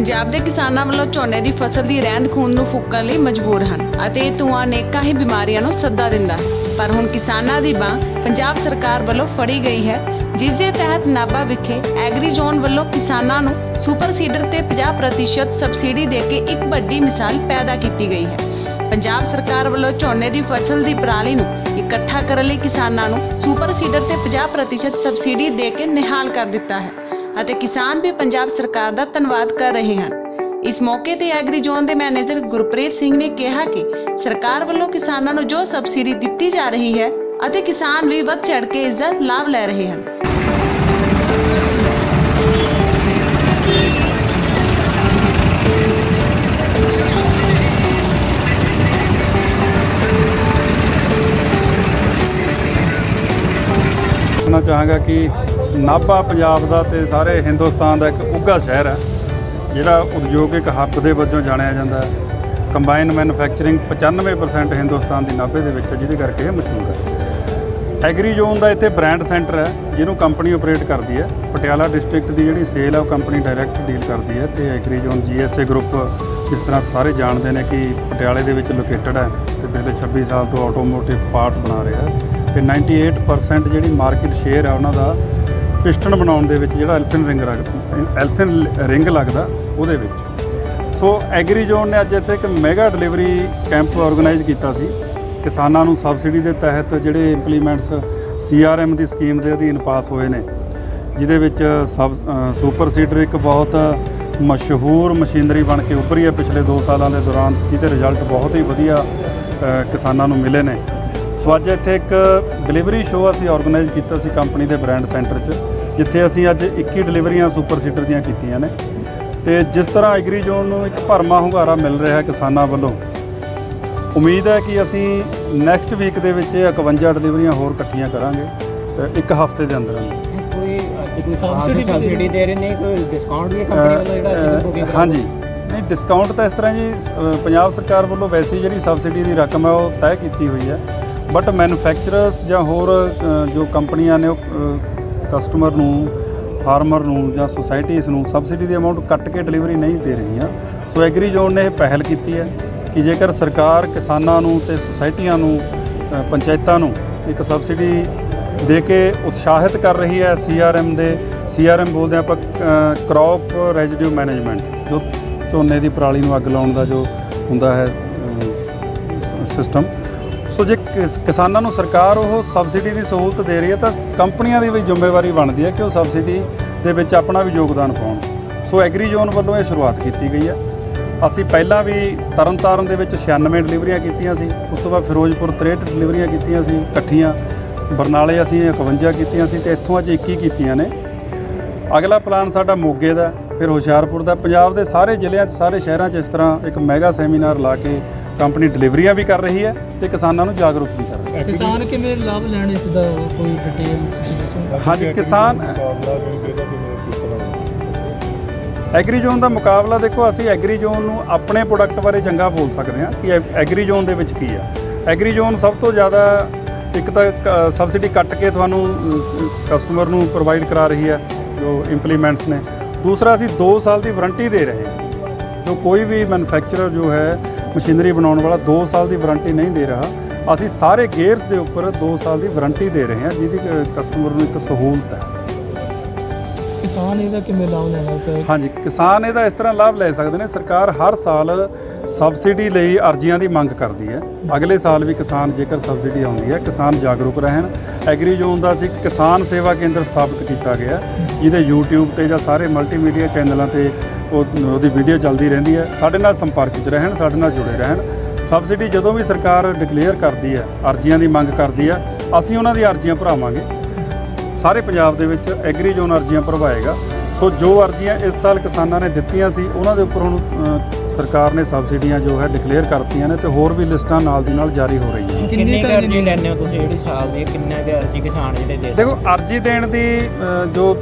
ਪੰਜਾਬ ਦੇ ਕਿਸਾਨਾਂ ਵੱਲੋਂ ਝੋਨੇ ਦੀ ਫਸਲ ਦੀ ਰਹਿੰਦ ਖੂੰਦ ਨੂੰ ਫੂਕਣ ਲਈ ਮਜਬੂਰ ਹਨ ਅਤੇ ਇਹ ਧੂੰਆਂ ਅਨੇਕਾਂ ਹੀ ਬਿਮਾਰੀਆਂ ਨੂੰ ਸੱਦਾ ਦਿੰਦਾ ਹੈ। ਪਰ ਹੁਣ ਕਿਸਾਨਾਂ ਦੀ ਬਾਂਹ ਪੰਜਾਬ ਸਰਕਾਰ ਵੱਲੋਂ ਫੜੀ ਗਈ ਹੈ, ਜਿਸ ਦੇ ਤਹਿਤ ਨਾਭਾ ਵਿਖੇ ਐਗਰੀ ਜ਼ੋਨ ਵੱਲੋਂ ਕਿਸਾਨਾਂ ਨੂੰ ਸੁਪਰ ਸੀਡਰ ਤੇ 50% ਸਬਸਿਡੀ ਦੇ ਕੇ ਇੱਕ ਵੱਡੀ ਮਿਸਾਲ ਪੈਦਾ ਕੀਤੀ ਗਈ ਹੈ। ਪੰਜਾਬ ਸਰਕਾਰ ਵੱਲੋਂ ਝੋਨੇ ਦੀ ਫਸਲ ਦੀ ਪਰਾਲੀ ਨੂੰ ਇਕੱਠਾ ਕਰਨ ਲਈ ਕਿਸਾਨਾਂ ਨੂੰ ਸੁਪਰ ਸੀਡਰ ਤੇ 50% ਸਬਸਿਡੀ ਦੇ ਕੇ ਨਿਹਾਲ ਕਰ ਦਿੱਤਾ ਹੈ। ਅਤੇ ਕਿਸਾਨ ਵੀ ਪੰਜਾਬ ਸਰਕਾਰ ਦਾ ਧੰਨਵਾਦ ਕਰ ਰਹੇ ਹਨ। ਇਸ ਮੌਕੇ ਤੇ ਐਗਰੀ ਜ਼ੋਨ ਦੇ ਮੈਨੇਜਰ ਗੁਰਪ੍ਰੀਤ ਸਿੰਘ ਨੇ ਕਿਹਾ ਕਿ ਸਰਕਾਰ ਵੱਲੋਂ ਕਿਸਾਨਾਂ ਨੂੰ ਜੋ ਸਬਸਿਡੀ ਦਿੱਤੀ ਜਾ ਰਹੀ ਹੈ ਅਤੇ ਕਿਸਾਨ ਵੀ ਵੱਧ ਚੜ ਕੇ ਇਸ ਦਾ ਲਾਭ ਲੈ ਰਹੇ ਹਨ। ਦੱਸਣਾ ਚਾਹਾਂਗਾ ਕਿ ਨਾਭਾ ਪੰਜਾਬ ਦਾ ਤੇ ਸਾਰੇ ਹਿੰਦੁਸਤਾਨ ਦਾ ਇੱਕ ਉੱਘਾ ਸ਼ਹਿਰ ਹੈ, ਜਿਹੜਾ ਉਦਯੋਗਿਕ ਹੱਬ ਦੇ ਵਜੋਂ ਜਾਣਿਆ ਜਾਂਦਾ ਹੈ। ਕੰਬਾਈਨ ਮੈਨੂਫੈਕਚਰਿੰਗ 95% ਹਿੰਦੁਸਤਾਨ ਦੀ ਨਾਭੇ ਦੇ ਵਿੱਚ ਹੈ, ਜਿਹਦੇ ਕਰਕੇ ਇਹ ਮਸ਼ਹੂਰ ਹੈ। ਐਗਰੀ ਜ਼ੋਨ ਦਾ ਇੱਥੇ ਬ੍ਰਾਂਡ ਸੈਂਟਰ ਹੈ, ਜਿਹਨੂੰ ਕੰਪਨੀ ਆਪਰੇਟ ਕਰਦੀ ਹੈ। ਪਟਿਆਲਾ ਡਿਸਟ੍ਰਿਕਟ ਦੀ ਜਿਹੜੀ ਸੇਲ ਹੈ ਉਹ ਕੰਪਨੀ ਡਾਇਰੈਕਟ ਡੀਲ ਕਰਦੀ ਹੈ ਤੇ ਐਗਰੀ ਜ਼ੋਨ ਜੀਐਸਏ ਗਰੁੱਪ ਜਿਸ ਤਰ੍ਹਾਂ ਸਾਰੇ ਜਾਣਦੇ ਨੇ ਕਿ ਪਟਿਆਲੇ ਦੇ ਵਿੱਚ ਲੋਕੇਟਡ ਹੈ ਤੇ ਪਿਛਲੇ 26 ਸਾਲ ਤੋਂ ਆਟੋਮੋਟਿਵ ਪਾਰਟ ਬਣਾ ਰਿਹਾ ਹੈ। ਤੇ 98% ਜਿਹੜੀ ਮਾਰਕੀਟ ਸ਼ੇਅਰ ਹੈ ਉਹਨਾਂ ਦਾ ਪਿਸਟਨ ਬਣਾਉਣ ਦੇ ਵਿੱਚ ਜਿਹੜਾ ਐਲਫਿਨ ਰਿੰਗ ਐਲਫਿਨ ਰਿੰਗ ਲੱਗਦਾ ਉਹਦੇ ਵਿੱਚ। ਸੋ ਐਗਰੀ ਜ਼ੋਨ ਨੇ ਅੱਜ ਇੱਥੇ ਇੱਕ ਮੈਗਾ ਡਿਲੀਵਰੀ ਕੈਂਪ ਆਰਗੇਨਾਈਜ਼ ਕੀਤਾ ਸੀ। ਕਿਸਾਨਾਂ ਨੂੰ ਸਬਸਿਡੀ ਦੇ ਤਹਿਤ ਜਿਹੜੇ ਇੰਪਲੀਮੈਂਟਸ ਸੀਆਰਐਮ ਦੀ ਸਕੀਮ ਦੇ ਅਧੀਨ ਪਾਸ ਹੋਏ ਨੇ ਜਿਹਦੇ ਵਿੱਚ ਸਬ ਅ, ਸੁਪਰ ਸੀਡਰ ਇੱਕ ਬਹੁਤ ਮਸ਼ਹੂਰ ਮਸ਼ੀਨਰੀ ਬਣ ਕੇ ਉੱਭਰੀ ਹੈ। ਪਿਛਲੇ 2 ਸਾਲਾਂ ਦੇ ਦੌਰਾਨ ਜਿਹਦੇ ਰਿਜ਼ਲਟ ਬਹੁਤ ਹੀ ਵਧੀਆ ਕਿਸਾਨਾਂ ਨੂੰ ਮਿਲੇ ਨੇ। ਸੋ ਅੱਜ ਇੱਥੇ ਇੱਕ ਡਿਲੀਵਰੀ ਸ਼ੋਅ ਅਸੀਂ ਆਰਗੇਨਾਈਜ਼ ਕੀਤਾ ਸੀ ਕੰਪਨੀ ਦੇ ਬ੍ਰਾਂਡ ਸੈਂਟਰ 'ਚ ਜਿੱਥੇ ਅਸੀਂ ਅੱਜ 21 ਡਿਲੀਵਰੀਆਂ ਸੁਪਰ ਸੀਡਰ ਦੀਆਂ ਕੀਤੀਆਂ ਨੇ। ਤੇ ਜਿਸ ਤਰ੍ਹਾਂ ਐਗਰੀ ਜ਼ੋਨ ਨੂੰ ਇੱਕ ਭਰਮਾ ਹੁੰਗਾਰਾ ਮਿਲ ਰਿਹਾ ਹੈ ਕਿਸਾਨਾਂ ਵੱਲੋਂ ਉਮੀਦ ਹੈ ਕਿ ਅਸੀਂ ਨੈਕਸਟ ਵੀਕ ਦੇ ਵਿੱਚ ਇਹ 51 ਡਿਲੀਵਰੀਆਂ ਹੋਰ ਇਕੱਠੀਆਂ ਕਰਾਂਗੇ ਇੱਕ ਹਫ਼ਤੇ ਦੇ ਅੰਦਰ ਅੰਦਰ। ਕੋਈ ਸਬਸਿਡੀ ਸਬਸਿਡੀ ਦੇ ਰਹੇ ਨੇ ਕੋਈ ਡਿਸਕਾਊਂਟ ਵੀ ਕੰਪਨੀ ਵੱਲੋਂ ਜਿਹੜਾ ਹਾਂਜੀ। ਨਹੀਂ ਡਿਸਕਾਊਂਟ ਤਾਂ ਇਸ ਤਰ੍ਹਾਂ ਜੀ ਪੰਜਾਬ ਸਰਕਾਰ ਵੱਲੋਂ ਵੈਸੇ ਜਿਹੜੀ ਸਬਸਿਡੀ ਦੀ ਰਕਮ ਹੈ ਉਹ ਤੈਅ ਕੀਤੀ ਹੋਈ ਹੈ। ਬਟ ਮੈਨੂਫੈਕਚਰਰਸ ਜਾਂ ਹੋਰ ਜੋ ਕੰਪਨੀਆਂ ਨੇ ਉਹ ਕਸਟਮਰ ਨੂੰ ਫਾਰਮਰ ਨੂੰ ਜਾਂ ਸੁਸਾਇਟੀਜ਼ ਨੂੰ ਸਬਸਿਡੀ ਦੀ ਅਮਾਉਂਟ ਕੱਟ ਕੇ ਡਿਲੀਵਰੀ ਨਹੀਂ ਦੇ ਰਹੀਆਂ। ਸੋ ਐਗਰੀ ਜ਼ੋਨ ਨੇ ਇਹ ਪਹਿਲ ਕੀਤੀ ਹੈ ਕਿ ਜੇਕਰ ਸਰਕਾਰ ਕਿਸਾਨਾਂ ਨੂੰ ਤੇ ਸੁਸਾਇਟੀਆਂ ਨੂੰ ਪੰਚਾਇਤਾਂ ਨੂੰ ਇੱਕ ਸਬਸਿਡੀ ਦੇ ਕੇ ਉਤਸ਼ਾਹਿਤ ਕਰ ਰਹੀ ਹੈ ਸੀਆਰਐਮ ਦੇ ਸੀਆਰਐਮ ਬੋਲਦੇ ਆਪਾਂ ਕ੍ਰੌਪ ਰੈਜ਼ੀਡਿਊ ਮੈਨੇਜਮੈਂਟ ਜੋ ਝੋਨੇ ਦੀ ਪਰਾਲੀ ਨੂੰ ਅੱਗ ਲਾਉਣ ਦਾ ਜੋ ਹੁੰਦਾ ਹੈ ਸਿਸਟਮ ਸੋ ਜੇ ਕਿਸਾਨਾਂ ਨੂੰ ਸਰਕਾਰ ਉਹ ਸਬਸਿਡੀ ਦੀ ਸਹੂਲਤ ਦੇ ਰਹੀ ਹੈ ਤਾਂ ਕੰਪਨੀਆਂ ਦੀ ਵੀ ਜ਼ਿੰਮੇਵਾਰੀ ਬਣਦੀ ਹੈ ਕਿ ਉਹ ਸਬਸਿਡੀ ਦੇ ਵਿੱਚ ਆਪਣਾ ਵੀ ਯੋਗਦਾਨ ਪਾਉਣ। ਸੋ ਐਗਰੀ ਜ਼ੋਨ ਵੱਲੋਂ ਇਹ ਸ਼ੁਰੂਆਤ ਕੀਤੀ ਗਈ ਹੈ। ਅਸੀਂ ਪਹਿਲਾਂ ਵੀ ਤਰਨਤਾਰਨ ਦੇ ਵਿੱਚ 96 ਡਿਲੀਵਰੀਆਂ ਕੀਤੀਆਂ ਸੀ, ਉਸ ਤੋਂ ਬਾਅਦ ਫਿਰੋਜ਼ਪੁਰ 63 ਡਿਲੀਵਰੀਆਂ ਕੀਤੀਆਂ ਸੀ, ਇਕੱਠੀਆਂ ਬਰਨਾਲੇ ਅਸੀਂ 51 ਕੀਤੀਆਂ ਸੀ ਤੇ ਇੱਥੋਂ ਅੱਜ 21 ਕੀਤੀਆਂ ਨੇ। ਅਗਲਾ ਪਲਾਨ ਸਾਡਾ ਮੋਗੇ ਦਾ ਫਿਰ ਹੁਸ਼ਿਆਰਪੁਰ ਦਾ ਪੰਜਾਬ ਦੇ ਸਾਰੇ ਜ਼ਿਲ੍ਹਿਆਂ 'ਚ, ਸਾਰੇ ਸ਼ਹਿਰਾਂ 'ਚ ਇਸ ਤਰ੍ਹਾਂ ਇੱਕ ਮੈਗਾ ਸੈਮੀਨਾਰ ਲਾ ਕੇ ਕੰਪਨੀ ਡਿਲੀਵਰੀਆਂ ਵੀ ਕਰ ਰਹੀ ਹੈ ਤੇ ਕਿਸਾਨਾਂ ਨੂੰ ਜਾਗਰੂਕ ਵੀ ਕਰ ਰਹੀ ਹੈ। ਕਿਸਾਨ ਕਿਵੇਂ ਲਾਭ ਲੈਣ ਇਸ ਦਾ ਕੋਈ ਡਿਟੇਲ ਤੁਸੀਂ ਦੱਸੋ? ਹਾਂਜੀ ਕਿਸਾਨ ਐਗਰੀ ਜ਼ੋਨ ਦਾ ਮੁਕਾਬਲਾ ਦੇਖੋ ਅਸੀਂ ਐਗਰੀ ਜ਼ੋਨ ਨੂੰ ਆਪਣੇ ਪ੍ਰੋਡਕਟ ਬਾਰੇ ਚੰਗਾ ਬੋਲ ਸਕਦੇ ਹਾਂ ਕਿ ਐਗਰੀ ਜ਼ੋਨ ਦੇ ਵਿੱਚ ਕੀ ਆ। ਐਗਰੀ ਜ਼ੋਨ ਸਭ ਤੋਂ ਜ਼ਿਆਦਾ ਇੱਕ ਤਾਂ ਸਬਸਿਡੀ ਕੱਟ ਕੇ ਤੁਹਾਨੂੰ ਕਸਟਮਰ ਨੂੰ ਪ੍ਰੋਵਾਈਡ ਕਰਾ ਰਹੀ ਹੈ ਜੋ ਇੰਪਲੀਮੈਂਟਸ ਨੇ। ਦੂਸਰਾ ਅਸੀਂ 2 ਸਾਲ ਦੀ ਵਾਰੰਟੀ ਦੇ ਰਹੇ ਹਾਂ। ਜੋ ਕੋਈ ਵੀ ਮੈਨੂਫੈਕਚਰਰ ਜੋ ਹੈ ਮਸ਼ੀਨਰੀ ਬਣਾਉਣ ਵਾਲਾ 2 ਸਾਲ ਦੀ ਵਾਰੰਟੀ ਨਹੀਂ ਦੇ ਰਿਹਾ। ਅਸੀਂ ਸਾਰੇ ਗੇਅਰਸ ਦੇ ਉੱਪਰ 2 ਸਾਲ ਦੀ ਵਾਰੰਟੀ ਦੇ ਰਹੇ ਹਾਂ ਜਿਹਦੀ ਕਸਟਮਰ ਨੂੰ ਇੱਕ ਸਹੂਲਤ ਹੈ। ਕਿਸਾਨ ਇਹਦਾ ਕਿਵੇਂ ਲਾਭ ਲੈਣਾ ਤੇ ਹਾਂਜੀ ਕਿਸਾਨ ਇਹਦਾ ਇਸ ਤਰ੍ਹਾਂ ਲਾਭ ਲੈ ਸਕਦੇ ਨੇ। ਸਰਕਾਰ ਹਰ ਸਾਲ ਸਬਸਿਡੀ ਲਈ ਅਰਜ਼ੀਆਂ ਦੀ ਮੰਗ ਕਰਦੀ ਹੈ। ਅਗਲੇ ਸਾਲ ਵੀ ਕਿਸਾਨ ਜੇਕਰ ਸਬਸਿਡੀ ਆਉਂਦੀ ਹੈ, ਕਿਸਾਨ ਜਾਗਰੂਕ ਰਹਿਣ। ਐਗਰੀ ਜ਼ੋਨ ਦਾ ਅਸੀਂ ਕਿਸਾਨ ਸੇਵਾ ਕੇਂਦਰ ਸਥਾਪਿਤ ਕੀਤਾ ਗਿਆ ਜਿਹਦੇ YouTube ਤੇ ਜਾਂ ਸਾਰੇ ਮਲਟੀਮੀਡੀਆ ਚੈਨਲਾਂ ਤੇ ਉਹ, ਉਹਦੀ ਵੀਡੀਓ ਚੱਲਦੀ ਰਹਿੰਦੀ ਹੈ। ਸਾਡੇ ਨਾਲ ਸੰਪਰਕ 'ਚ ਰਹਿਣ, ਸਾਡੇ ਨਾਲ ਜੁੜੇ ਰਹਿਣ। ਸਬਸਿਡੀ ਜਦੋਂ ਵੀ ਸਰਕਾਰ ਡਿਕਲੇਅਰ ਕਰਦੀ ਹੈ, ਅਰਜ਼ੀਆਂ ਦੀ ਮੰਗ ਕਰਦੀ ਹੈ, ਅਸੀਂ ਉਹਨਾਂ ਦੀ ਅਰਜ਼ੀਆਂ ਭਰਾਵਾਂਗੇ। ਸਾਰੇ ਪੰਜਾਬ ਦੇ ਵਿੱਚ ਐਗਰੀ ਜ਼ੋਨ ਅਰਜ਼ੀਆਂ ਭਰਵਾਏਗਾ। ਸੋ ਜੋ ਅਰਜ਼ੀਆਂ ਇਸ ਸਾਲ ਕਿਸਾਨਾਂ ਨੇ ਦਿੱਤੀਆਂ ਸੀ, ਉਹਨਾਂ ਦੇ ਉੱਪਰ ਹੁਣ ਸਰਕਾਰ ਨੇ ਸਬਸਿਡੀਆਂ ਜੋ ਹੈ ਡਿਕਲੇਅਰ ਕਰਤੀਆਂ ਨੇ ਤੇ ਹੋਰ ਵੀ ਲਿਸਟਾਂ ਨਾਲ ਦੀ ਨਾਲ ਜਾਰੀ ਹੋ ਰਹੀਆਂ ਕਿੰਨੀ ਕੁ ਅਰਜੀ ਲੈਣੇ ਹੋ ਤੁਸੀਂ ਜਿਹੜੀ ਸਾਲ ਦੀ ਕਿੰਨੇ ਦੇ ਅਰਜੀ ਕਿਸਾਨ ਜਿਹੜੇ ਦੇ ਦੇਖੋ ਅਰਜ਼ੀ ਦੇਣ ਦੀ ਜੋ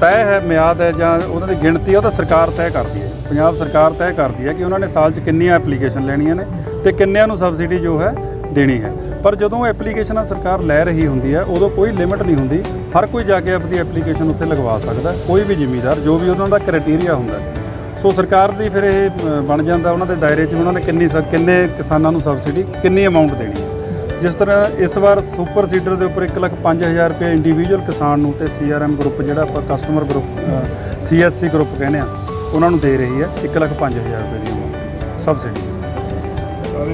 ਤੈਅ ਹੈ ਮਿਆਦ ਹੈ ਜਾਂ ਉਹਨਾਂ ਦੀ ਗਿਣਤੀ ਹੈ ਉਹ ਤਾਂ ਸਰਕਾਰ ਤੈਅ ਕਰਦੀ ਹੈ। ਪੰਜਾਬ ਸਰਕਾਰ ਤੈਅ ਕਰਦੀ ਹੈ ਕਿ ਉਹਨਾਂ ਨੇ ਸਾਲ 'ਚ ਕਿੰਨੀਆਂ ਐਪਲੀਕੇਸ਼ਨ ਲੈਣੀਆਂ ਨੇ ਤੇ ਕਿੰਨਿਆਂ ਨੂੰ ਸਬਸਿਡੀ ਜੋ ਹੈ ਦੇਣੀ ਹੈ। ਪਰ ਜਦੋਂ ਐਪਲੀਕੇਸ਼ਨਾਂ ਸਰਕਾਰ ਲੈ ਰਹੀ ਹੁੰਦੀ ਹੈ ਉਦੋਂ ਕੋਈ ਲਿਮਿਟ ਨਹੀਂ ਹੁੰਦੀ। ਹਰ ਕੋਈ ਜਾ ਕੇ ਆਪਣੀ ਐਪਲੀਕੇਸ਼ਨ ਉੱਥੇ ਲਗਵਾ ਸਕਦਾ ਕੋਈ ਵੀ ਜ਼ਿਮੀਦਾਰ ਜੋ ਵੀ ਉਹਨਾਂ ਦਾ ਕ੍ਰਾਈਟੇਰੀਆ ਹੁੰਦਾ ਹੈ। ਸੋ ਸਰਕਾਰ ਦੀ ਫਿਰ ਇਹ ਬਣ ਜਾਂਦਾ ਉਹਨਾਂ ਦੇ ਦਾਇਰੇ 'ਚ ਉਹਨਾਂ ਨੇ ਕਿੰਨੀ ਕਿੰਨੇ ਕਿਸਾਨਾਂ ਨੂੰ ਸਬਸਿਡੀ ਕਿੰਨੀ ਅਮਾਉਂਟ ਦੇਣੀ ਹੈ। ਜਿਸ ਤਰ੍ਹਾਂ ਇਸ ਵਾਰ ਸੁਪਰ ਸੀਡਰ ਦੇ ਉੱਪਰ 1 ਲੱਖ 5000 ਰੁਪਏ ਇੰਡੀਵਿਜੂਅਲ ਕਿਸਾਨ ਨੂੰ ਤੇ ਸੀਆਰਐਮ ਗਰੁੱਪ ਜਿਹੜਾ ਆਪਾਂ ਕਸਟਮਰ ਗਰੁੱਪ ਸੀਐਸਸੀ ਗਰੁੱਪ ਕਹਿੰਦੇ ਆ ਉਹਨਾਂ ਨੂੰ ਦੇ ਰਹੀ ਹੈ 1 ਲੱਖ 5000 ਰੁਪਏ ਦੀ ਸਬਸਿਡੀ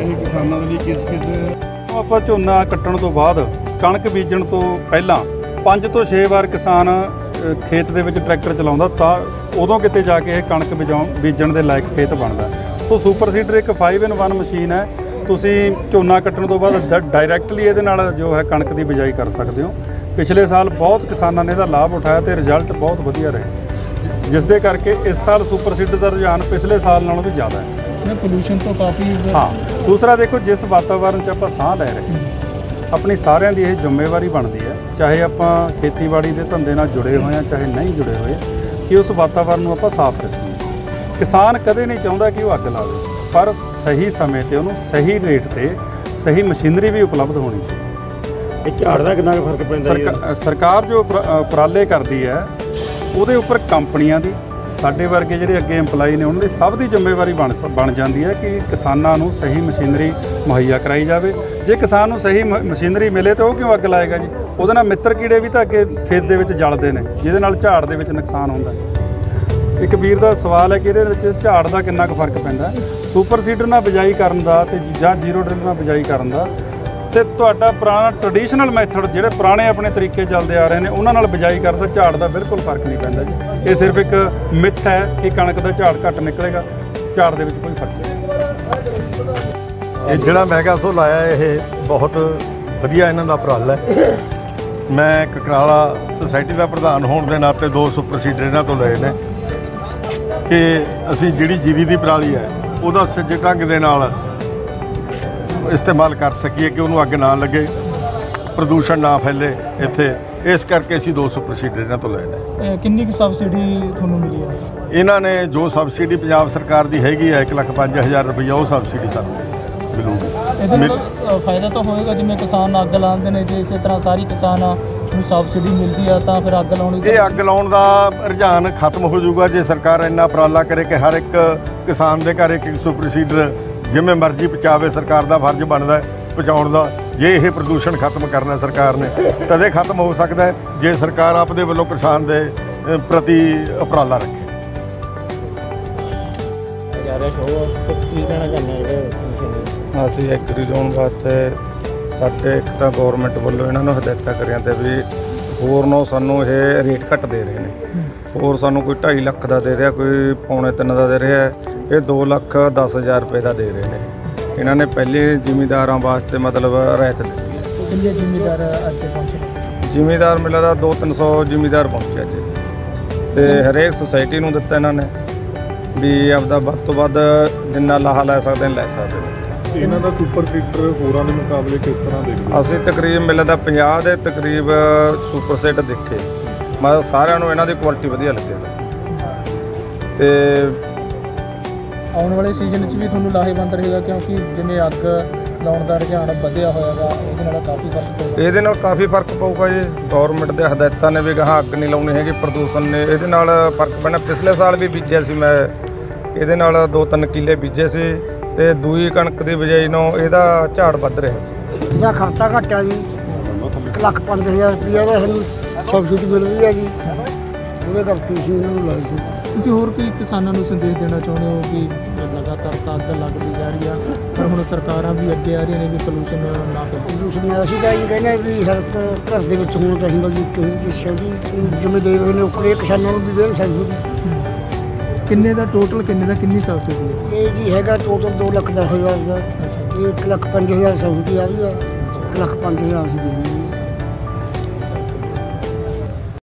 ਇਹ ਕਿਸਾਨਾਂ ਦੇ ਲਈ ਕਿਸ ਕਿਸ ਆਪਾਂ ਝੋਨਾ ਕੱਟਣ ਤੋਂ ਬਾਅਦ ਕਣਕ ਬੀਜਣ ਤੋਂ ਪਹਿਲਾਂ 5 ਤੋਂ 6 ਵਾਰ ਕਿਸਾਨ ਖੇਤ ਦੇ ਵਿੱਚ ਟਰੈਕਟਰ ਚਲਾਉਂਦਾ ਤਾਂ ਉਦੋਂ ਕਿਤੇ ਜਾ ਕੇ ਇਹ ਕਣਕ ਬੀਜਾਉਣ ਬੀਜਣ ਦੇ ਲਾਇਕ ਖੇਤ ਬਣਦਾ। ਸੋ ਸੁਪਰ ਸੀਡਰ ਇੱਕ 5 ਇਨ 1 ਮਸ਼ੀਨ ਹੈ। ਤੁਸੀਂ ਝੋਨਾ ਕੱਟਣ ਤੋਂ ਬਾਅਦ ਡਾਇਰੈਕਟਲੀ ਇਹਦੇ ਨਾਲ ਜੋ ਹੈ ਕਣਕ ਦੀ ਬਿਜਾਈ ਕਰ ਸਕਦੇ ਹੋ। ਪਿਛਲੇ ਸਾਲ ਬਹੁਤ ਕਿਸਾਨਾਂ ਨੇ ਇਹਦਾ ਲਾਭ ਉਠਾਇਆ ਤੇ ਰਿਜ਼ਲਟ ਬਹੁਤ ਵਧੀਆ ਰਹੇ। ਜਿਸ ਦੇ ਕਰਕੇ ਇਸ ਸਾਲ ਸੁਪਰ ਸੀਡਰ ਦਾ ਰੁਝਾਨ ਪਿਛਲੇ ਸਾਲ ਨਾਲੋਂ ਵੀ ਜ਼ਿਆਦਾ ਹੈ। ਨਾ ਪੋਲੂਸ਼ਨ ਤੋਂ ਕਾਫੀ ਹਾਂ ਦੂਸਰਾ ਦੇਖੋ ਜਿਸ ਵਾਤਾਵਰਣ 'ਚ ਆਪਾਂ ਸਾਹ ਲੈ ਰਹੇ ਆਪਣੀ ਸਾਰਿਆਂ ਦੀ ਇਹ ਜ਼ਿੰਮੇਵਾਰੀ ਬਣਦੀ ਹੈ ਚਾਹੇ ਆਪਾਂ ਖੇਤੀਬਾੜੀ ਦੇ ਧੰਦੇ ਨਾਲ ਜੁੜੇ ਹੋਏ ਹਾਂ ਚਾਹੇ ਨਹੀਂ ਜੁੜੇ ਹੋਏ ਕਿ ਉਸ ਵਾਤਾਵਰਣ ਨੂੰ ਆਪਾਂ ਸਾਫ਼ ਰੱਖੀਏ। ਕਿਸਾਨ ਕਦੇ ਨਹੀਂ ਚਾਹੁੰਦਾ ਕਿ ਉਹ ਅੱਗ ਲਾਵੇ ਪਰ ਸਹੀ ਸਮੇਂ ਤੇ ਉਹਨੂੰ ਸਹੀ ਰੇਟ ਤੇ ਸਹੀ ਮਸ਼ੀਨਰੀ ਵੀ ਉਪਲਬਧ ਹੋਣੀ ਚਾਹੀਦੀ ਇਹ ਝਾੜ ਦਾ ਕਿੰਨਾ ਫ਼ਰਕ ਪੈਂਦਾ ਸਰਕਾਰ ਜੋ ਉਪਰਾਲੇ ਕਰਦੀ ਹੈ ਉਹਦੇ ਉੱਪਰ ਕੰਪਨੀਆਂ ਦੀ ਸਾਡੇ ਵਰਗੇ ਜਿਹੜੇ ਅੱਗੇ EMPLOYE ਨੇ, ਉਹਨਾਂ ਦੀ ਸਭ ਦੀ ਜ਼ਿੰਮੇਵਾਰੀ ਬਣ ਸ- ਬਣ ਜਾਂਦੀ ਹੈ ਕਿ ਕਿਸਾਨਾਂ ਨੂੰ ਸਹੀ ਮਸ਼ੀਨਰੀ ਮੁਹੱਈਆ ਕਰਾਈ ਜਾਵੇ। ਜੇ ਕਿਸਾਨ ਨੂੰ ਸਹੀ ਮ- ਮਸ਼ੀਨਰੀ ਮਿਲੇ ਤਾਂ ਉਹ ਕਿਉਂ ਅੱਗ ਲਾਏਗਾ ਜੀ? ਉਹਦੇ ਨਾਲ ਮਿੱਤਰ ਕੀੜੇ ਵੀ ਤਾਂ ਅੱਗੇ ਖੇਤ ਦੇ ਵਿੱਚ ਜਲਦੇ ਨੇ, ਜਿਹਦੇ ਨਾਲ ਝਾੜ ਦੇ ਵਿੱਚ ਨੁਕਸਾਨ ਹੁੰਦਾ ਇੱਕ ਵੀਰ ਦਾ ਸਵਾਲ ਹੈ ਕਿ ਇਹਦੇ ਵਿੱਚ ਝਾੜ ਦਾ ਕਿੰਨਾ ਕੁ ਫ਼ਰਕ ਪੈਂਦਾ ਹੈ। ਸੁਪਰ ਸੀਡਰ ਨਾਲ ਬਿਜਾਈ ਕਰਨ ਦਾ ਤੇ ਜਾਂ ਜ਼ੀਰੋ ਡਰਿਲ ਨਾਲ ਬਿਜਾਈ ਕਰਨ ਦਾ ਤੇ ਤੁਹਾਡਾ ਪੁਰਾਣਾ ਟ੍ਰੈਡੀਸ਼ਨਲ ਮੈਥਡ ਜਿਹੜੇ ਪੁਰਾਣੇ ਆਪਣੇ ਤਰੀਕੇ ਚੱਲਦੇ ਆ ਰਹੇ ਨੇ, ਉਹਨਾਂ ਨਾਲ ਬਿਜਾਈ ਕਰਦਾ ਝਾੜ ਦਾ ਬਿਲਕੁਲ ਫ਼ਰਕ ਨਹੀਂ ਪੈਂਦਾ ਜੀ। ਇਹ ਸਿਰਫ ਇੱਕ ਮਿੱਥ ਹੈ ਕਿ ਕਣਕ ਦਾ ਝਾੜ ਘੱਟ ਨਿਕਲੇਗਾ, ਝਾੜ ਦੇ ਵਿੱਚ ਕੋਈ ਫ਼ਰਕ ਨਹੀਂ। ਇਹ ਜਿਹੜਾ ਮਹਿੰਗਾ ਸੋ ਲਾਇਆ, ਇਹ ਬਹੁਤ ਵਧੀਆ ਇਹਨਾਂ ਦਾ ਉਪਰਾਲਾ ਹੈ। ਮੈਂ ਕਕਰਾਲਾ ਸੁਸਾਇਟੀ ਦਾ ਪ੍ਰਧਾਨ ਹੋਣ ਦੇ ਨਾਤੇ ਦੋ ਸੁਪਰਸੀਡਰ ਇਹਨਾਂ ਤੋਂ ਲਏ ਨੇ ਕਿ ਅਸੀਂ ਜਿਹੜੀ ਜੀਰੀ ਦੀ ਪਰਾਲੀ ਹੈ, ਉਹਦਾ ਸੱਜੇ ਢੰਗ ਦੇ ਨਾਲ ਇਸਤੇਮਾਲ ਕਰ ਸਕੀਏ ਕਿ ਉਹਨੂੰ ਅੱਗ ਨਾ ਲੱਗੇ ਪ੍ਰਦੂਸ਼ਣ ਨਾ ਫੈਲੇ ਇੱਥੇ। ਇਸ ਕਰਕੇ ਅਸੀਂ ਦੋ ਸੁਪਰ ਸੀਡਰ ਇਹਨਾਂ ਤੋਂ ਲਏ ਨੇ। ਕਿੰਨੀ ਕੁ ਸਬਸਿਡੀ ਤੁਹਾਨੂੰ ਮਿਲੀ ਹੈ? ਇਹਨਾਂ ਨੇ ਜੋ ਸਬਸਿਡੀ ਪੰਜਾਬ ਸਰਕਾਰ ਦੀ ਹੈਗੀ ਹੈ 1,05,000 ਰੁਪਏ ਉਹ ਸਬਸਿਡੀ ਸਾਨੂੰ ਮਿਲੂਗੀ। ਇਹਦੇ ਫਾਇਦਾ ਤਾਂ ਹੋਏਗਾ ਜਿਵੇਂ ਕਿਸਾਨ ਅੱਗ ਲਾਉਂਦੇ ਨੇ ਜੇ ਇਸੇ ਤਰ੍ਹਾਂ ਸਾਰੀ ਕਿਸਾਨ ਨੂੰ ਸਬਸਿਡੀ ਮਿਲਦੀ ਆ ਤਾਂ ਫਿਰ ਅੱਗ ਲਾਉਣੀ ਤਾਂ- ਇਹ ਅੱਗ ਲਾਉਣ ਦਾ ਰੁਝਾਨ ਖਤਮ ਹੋ ਜਾਊਗਾ ਜੇ ਸਰਕਾਰ ਇੰਨਾ ਉਪਰਾਲਾ ਕਰੇ ਕਿ ਹਰ ਇੱਕ ਕਿਸਾਨ ਦੇ ਘਰ ਇੱਕ ਇੱਕ ਸੁਪਰ ਸੀਡਰ ਜਿਵੇਂ ਮਰਜ਼ੀ ਪਹੁੰਚਾਵੇ, ਸਰਕਾਰ ਦਾ ਫਰਜ਼ ਬਣਦਾ ਹੈ ਪਹੁੰਚਾਉਣ ਦਾ। ਜੇ ਇਹ ਪ੍ਰਦੂਸ਼ਣ ਖਤਮ ਕਰਨਾ ਸਰਕਾਰ ਨੇ ਤਦੇ ਖਤਮ ਹੋ ਸਕਦਾ ਹੈ ਜੇ ਸਰਕਾਰ ਆਪਦੇ ਵੱਲੋਂ ਕਿਸਾਨ ਦੇ ਪ੍ਰਤੀ ਉਪਰਾਲਾ ਰੱਖੇ। ਅਸੀਂ ਐਗਰੀ ਲੋਨ ਵਾਸਤੇ ਸਾਡੇ ਇੱਕ ਤਾਂ ਗਵਰਨਮੈਂਟ ਵੱਲੋਂ ਇਹਨਾਂ ਨੂੰ ਹਦਾਇਤਾਂ ਕਰੀਆਂ ਤੇ ਵੀ ਹੋਰ ਨੂੰ ਸਾਨੂੰ ਇਹ ਰੇਟ ਘੱਟ ਦੇ ਰਹੇ ਨੇ। ਹੋਰ ਸਾਨੂੰ ਕੋਈ 2.5 ਲੱਖ ਦਾ ਦੇ ਰਿਹਾ, ਕੋਈ ਪੌਣੇ 3 ਦਾ ਦੇ ਰਿਹਾ ਇਹ 2 ਲੱਖ 10 ਹਜ਼ਾਰ ਰੁਪਏ ਦਾ ਦੇ ਰਹੇ ਨੇ। ਇਹਨਾਂ ਨੇ ਪਹਿਲੇ ਜ਼ਿਮੀਦਾਰਾਂ ਵਾਸਤੇ ਮਤਲਬ ਰਾਇਤ ਦਿੱਤੀ ਹੈ। ਕਿੰਨੇ ਜ਼ਿਮੀਦਾਰ ਅੱਜ ਪਹੁੰਚੇ? ਜ਼ਿਮੀਦਾਰ ਮਿਲਾ ਦਾ 2-300 ਜ਼ਿਮੀਦਾਰ ਪਹੁੰਚਿਆ ਜੀ ਤੇ ਹਰੇਕ ਸੁਸਾਇਟੀ ਨੂੰ ਦਿੱਤਾ ਇਹਨਾਂ ਨੇ ਵੀ ਆਪਦਾ ਵੱਧ ਤੋਂ ਵੱਧ ਜਿੰਨਾ ਲਾਹਾ ਲੈ ਸਕਦੇ ਨੇ ਲੈ ਸਕਦੇ ਨੇ। ਇਹਨਾਂ ਦਾ ਸੁਪਰ ਸੀਡਰ ਹੋਰਾਂ ਦੇ ਮੁਕਾਬਲੇ ਕਿਸ ਤਰ੍ਹਾਂ ਦੇਖਦੇ ਅਸੀਂ ਤਕਰੀਬ ਮਿਲਦਾ 50 ਦੇ ਤਕਰੀਬ ਸੁਪਰ ਸੈੱਟ ਦੇਖੇ। ਮਤਲਬ ਸਾਰਿਆਂ ਨੂੰ ਇਹਨਾਂ ਦੀ ਕੁਆਲਿਟੀ ਵਧੀਆ ਲੱਗੇ ਤੇ ਆਉਣ ਵਾਲੇ ਸੀਜ਼ਨ 'ਚ ਵੀ ਤੁਹਾਨੂੰ ਲਾਹੇਵੰਦ ਰਹੇਗਾ ਕਿਉਂਕਿ ਜਿਵੇਂ ਅੱਗ ਲਾਉਣ ਦਾ ਰੁਝਾਨ ਵਧਿਆ ਹੋਇਆਗਾ ਇਹਦੇ ਨਾਲ ਕਾਫੀ ਫ਼ਰਕ ਪਏਗਾ ਇਹਦੇ ਨਾਲ ਕਾਫੀ ਫ਼ਰਕ ਪਊਗਾ ਜੀ। ਗਵਰਨਮੈਂਟ ਦੇ ਹਦਾਇਤਾਂ ਨੇ ਵੀ ਗਾਹਾਂ ਅੱਗ ਨਹੀਂ ਲਾਉਣੀ ਹੈਗੀ ਪ੍ਰਦੂਸ਼ਣ ਨੇ। ਇਹਦੇ ਨਾਲ ਫ਼ਰਕ ਪੈਣਾ। ਪਿਛਲੇ ਸਾਲ ਵੀ ਬੀਜਿਆ ਸੀ ਮੈਂ। ਇਹਦੇ ਨਾਲ 2-3 ਕਿੱਲੇ ਬੀਜੇ ਸੀ ਤੇ ਦੂਈ ਕਣਕ ਦੀ ਬਜਾਈ ਨੂੰ ਇਹਦਾ ਝਾੜ ਵੱਧ ਰਿਹਾ ਸੀ। ਇਹਦਾ ਖਰਚਾ ਘੱਟ ਆ ਜੀ ਲੱਖ ਪੰਜ ਹਜ਼ਾਰ ਰੁਪਈਆ ਦਾ ਸਾਨੂੰ ਸਬਸਿਡੀ ਮਿਲ ਰਹੀ ਹੈ ਜੀ। ਉਹਦੇ ਕਰਕੇ ਅਸੀਂ ਇਹਨਾਂ ਨੂੰ ਲਾਈ ਸੀ ਤੁਸੀਂ ਹੋਰ ਕੀ ਕਿਸਾਨਾਂ ਨੂੰ ਸੰਦੇਸ਼ ਦੇਣਾ ਚਾਹੁੰਦੇ ਹੋ ਕਿ ਲਗਾਤਾਰ ਤਾਂ ਅੱਗ ਲੱਗਦੀ ਜਾ ਰਹੀ ਆ? ਪਰ ਹੁਣ ਸਰਕਾਰਾਂ ਵੀ ਅੱਗੇ ਆ ਰਹੀਆਂ ਨੇ ਵੀ ਪੋਲੂਸ਼ਨ ਨਾ ਫੈਲੇ ਦੂਸਰੀਆਂ ਅਸੀਂ ਤਾਂ ਇਹ ਕਹਿੰਦੇ ਵੀ ਹਰ ਘਰ ਦੇ ਵਿੱਚ ਹੋਣਾ ਚਾਹੀਦਾ ਜੀ ਕਿਸੇ ਦੀ ਜਿਵੇਂ ਦੇ ਰਹੇ ਨੇ ਉਕਰੇ ਕਿਸਾਨਾਂ ਨੂੰ ਵੀ ਦੇ ਸਬਸਿਡੀ ਕਿੰਨੇ ਦਾ ਟੋਟਲ ਕਿੰਨੇ ਦਾ ਕਿੰਨੀ ਸਬਸਿਡੀ ਹੈ ਇਹ ਜੀ ਹੈਗਾ ਟੋਟਲ 2 ਲੱਖ ਦਸ ਹਜ਼ਾਰ ਦਾ ਅੱਛਾ। ਇਹ 1 ਲੱਖ ਪੰਜ ਹਜ਼ਾਰ ਸਬਸਿਡੀ ਆ ਰਹੀ ਹੈ 1 ਲੱਖ ਪੰਜ ਹਜ਼ਾਰ ਅਸੀਂ ਦੇ। ਦਿੰਦੇ ਹਾਂ